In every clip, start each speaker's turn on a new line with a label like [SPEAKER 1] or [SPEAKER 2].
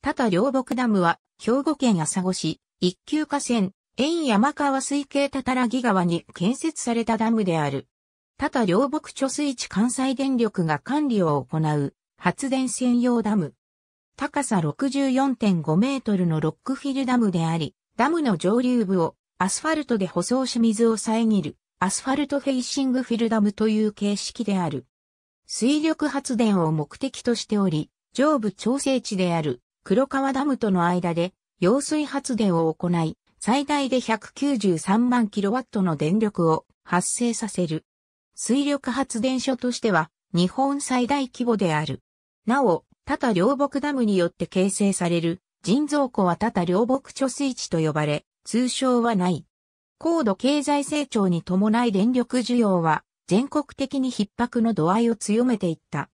[SPEAKER 1] 多々良木ダムは、兵庫県朝来市、一級河川、円山川水系多々良木川に建設されたダムである。多々良木貯水池関西電力が管理を行う発電専用ダム。高さ64.5メートルのロックフィルダムであり、ダムの上流部をアスファルトで舗装し水を遮るアスファルトフェイシングフィルダムという形式である。水力発電を目的としており、上部調整地である黒川ダムとの間で揚水発電を行い、最大で193万キロワットの電力を発生させる。水力発電所としては日本最大規模である。なお、多田両木ダムによって形成される人造湖は多田両木貯水池と呼ばれ、通称はない。高度経済成長に伴い電力需要は全国的に逼迫の度合いを強めていった。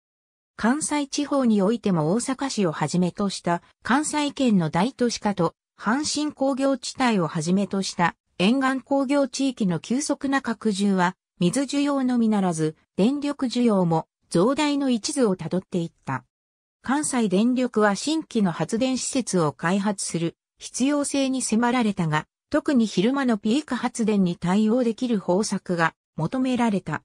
[SPEAKER 1] 関西地方においても大阪市をはじめとした関西圏の大都市化と阪神工業地帯をはじめとした沿岸工業地域の急速な拡充は水需要のみならず電力需要も増大の一途をたどっていった。関西電力は新規の発電施設を開発する必要性に迫られたが、特に昼間のピーク発電に対応できる方策が求められた。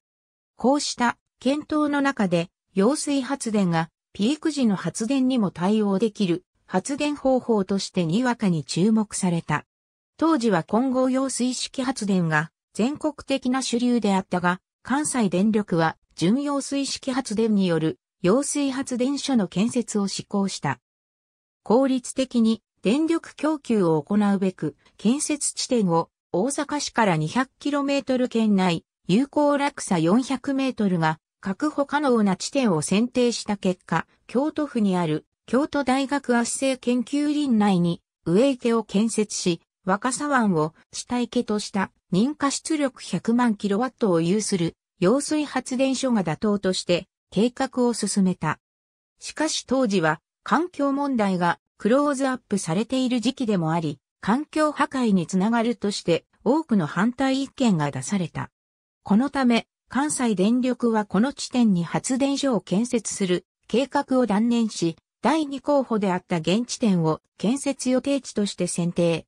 [SPEAKER 1] こうした検討の中で、揚水発電がピーク時の発電にも対応できる発電方法としてにわかに注目された。当時は混合揚水式発電が全国的な主流であったが、関西電力は準揚水式発電による揚水発電所の建設を施行した。効率的に電力供給を行うべく、建設地点を大阪市から 200km 圏内、有効落差 400m が確保可能な地点を選定した結果、京都府にある京都大学圧生研究林内に上池を建設し、若狭湾を下池とした認可出力100万キロワットを有する揚水発電所が妥当として計画を進めた。しかし当時は環境問題がクローズアップされている時期でもあり、環境破壊につながるとして多くの反対意見が出された。このため、関西電力はこの地点に発電所を建設する計画を断念し、第2候補であった現地点を建設予定地として選定。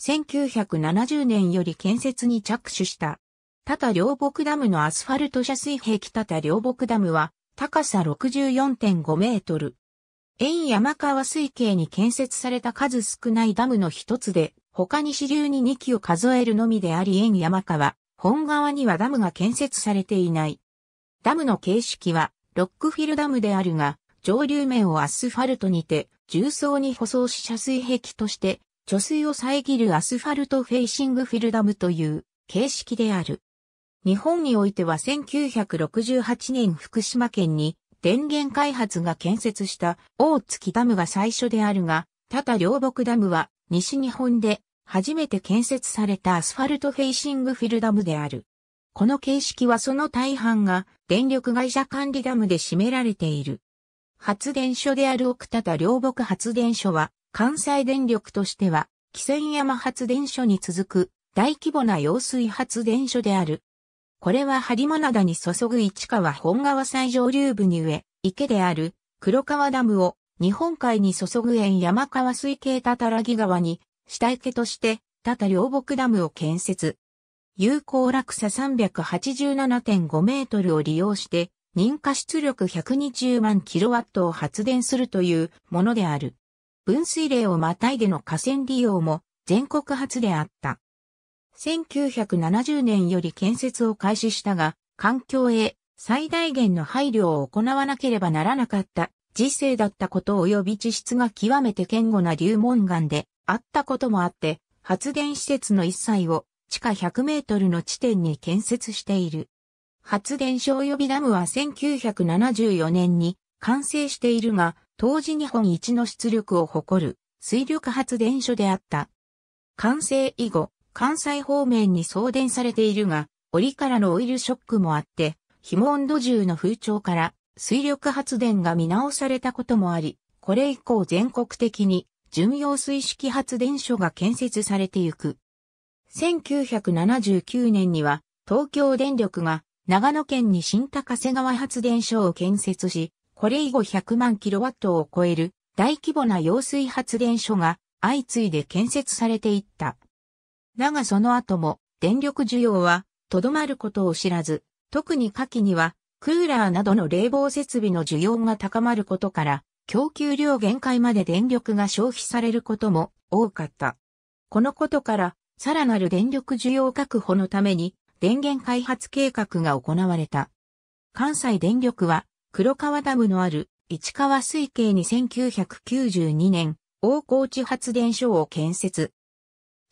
[SPEAKER 1] 1970年より建設に着手した。タタ両木ダムのアスファルト遮水壁タタ両木ダムは高さ64.5メートル。沿山川水系に建設された数少ないダムの一つで、他に支流に2基を数えるのみであり沿山川、本川にはダムが建設されていない。ダムの形式はロックフィルダムであるが、上流面をアスファルトにて重層に舗装し遮水壁として貯水を遮るアスファルトフェイシングフィルダムという形式である。日本においては1968年福島県に電源開発が建設した大津岐ダムが最初であるが、多々良木ダムは西日本で初めて建設されたアスファルトフェイシングフィルダムである。この形式はその大半が電力会社管理ダムで占められている。発電所である奥多々両木発電所は関西電力としては、汽船山発電所に続く大規模な揚水発電所である。これは播磨灘に注ぐ市川本川最上流部に植え、池である黒川ダムを日本海に注ぐ沿山川水系たたらぎ川に下池としてたた両木ダムを建設。有効落差387.5メートルを利用して認可出力120万キロワットを発電するというものである。分水嶺をまたいでの河川利用も全国初であった。1970年より建設を開始したが、環境へ最大限の配慮を行わなければならなかった時世だったこと及び地質が極めて堅固な流門岩であったこともあって、発電施設の一切を地下100メートルの地点に建設している。発電所及びダムは1974年に完成しているが、当時日本一の出力を誇る水力発電所であった。完成以後、関西方面に送電されているが、折からのオイルショックもあって、紐温度重の風潮から水力発電が見直されたこともあり、これ以降全国的に準用水式発電所が建設されてゆく。1979年には東京電力が長野県に新高瀬川発電所を建設し、これ以後100万キロワットを超える大規模な揚水発電所が相次いで建設されていった。だがその後も電力需要はとどまることを知らず、特に夏季にはクーラーなどの冷房設備の需要が高まることから、供給量限界まで電力が消費されることも多かった。このことから、さらなる電力需要確保のために、電源開発計画が行われた。関西電力は、黒川ダムのある市川水系に1992年、大河内発電所を建設。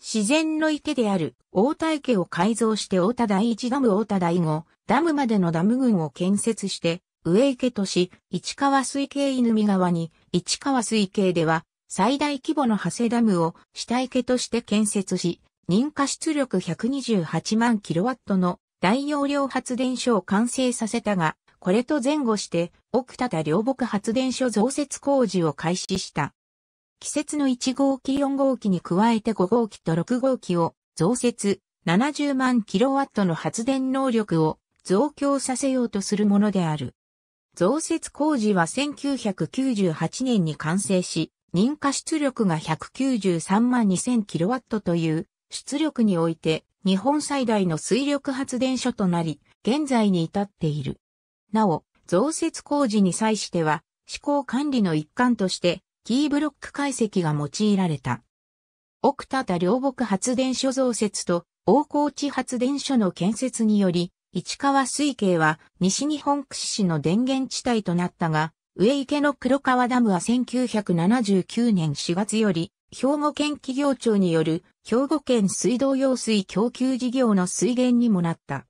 [SPEAKER 1] 自然の池である大田池を改造して大田第一ダム大田第五ダムまでのダム群を建設して、上池とし、市川水系犬見川に、市川水系では、最大規模の長谷ダムを下池として建設し、認可出力128万キロワットの大容量発電所を完成させたが、これと前後して、奥多田両木発電所増設工事を開始した。季節の1号機4号機に加えて5号機と6号機を増設、70万キロワットの発電能力を増強させようとするものである。増設工事は1998年に完成し、認可出力が193万2000キロワットという出力において日本最大の水力発電所となり、現在に至っている。なお、増設工事に際しては、施工管理の一環としてキーブロック解析が用いられた。奥多田両木発電所増設と大河内発電所の建設により、市川水系は西日本屈指の電源地帯となったが、上池の黒川ダムは1979年4月より、兵庫県企業庁による兵庫県水道用水供給事業の水源にもなった。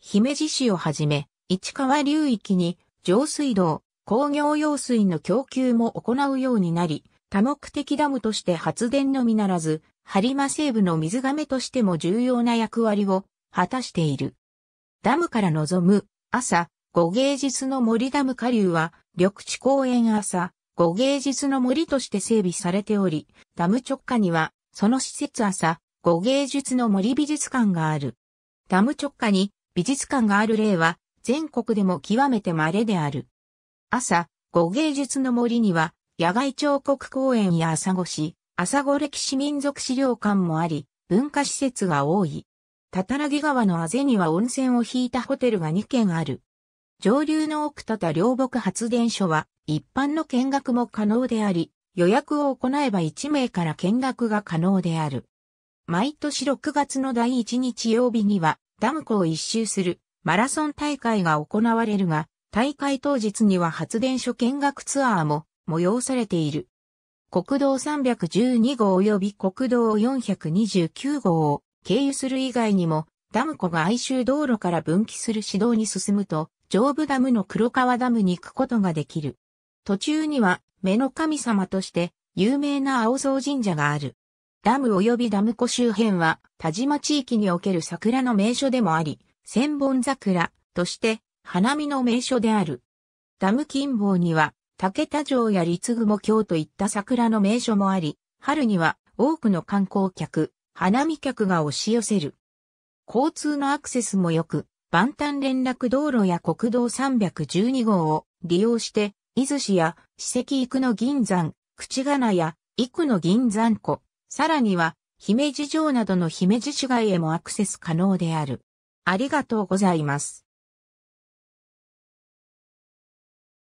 [SPEAKER 1] 姫路市をはじめ、市川流域に上水道、工業用水の供給も行うようになり、多目的ダムとして発電のみならず、播磨西部の水亀としても重要な役割を果たしている。ダムから望む朝、五芸術の森ダム下流は、緑地公園朝、五芸術の森として整備されており、ダム直下には、その施設朝、五芸術の森美術館がある。ダム直下に美術館がある例は、全国でも極めて稀である。朝、五芸術の森には、野外彫刻公園や朝越し、朝子歴史民族資料館もあり、文化施設が多い。たたらぎ川のあぜには温泉を引いたホテルが2軒ある。上流の奥多田両木発電所は一般の見学も可能であり、予約を行えば1名から見学が可能である。毎年6月の第1日曜日にはダム湖を一周するマラソン大会が行われるが、大会当日には発電所見学ツアーも催されている。国道312号及び国道429号を経由する以外にも、ダム湖が哀愁道路から分岐する指導に進むと、上部ダムの黒川ダムに行くことができる。途中には、目の神様として有名な青宗神社がある。ダム及びダム湖周辺は、田島地域における桜の名所でもあり、千本桜として花見の名所である。ダム近傍には、竹田城や立雲峡といった桜の名所もあり、春には多くの観光客、花見客が押し寄せる。交通のアクセスも良く、万端連絡道路や国道312号を利用して、伊豆市や史跡行くの銀山、口金や幾の銀山湖、さらには姫路城などの姫路市街へもアクセス可能である。ありがとうございます。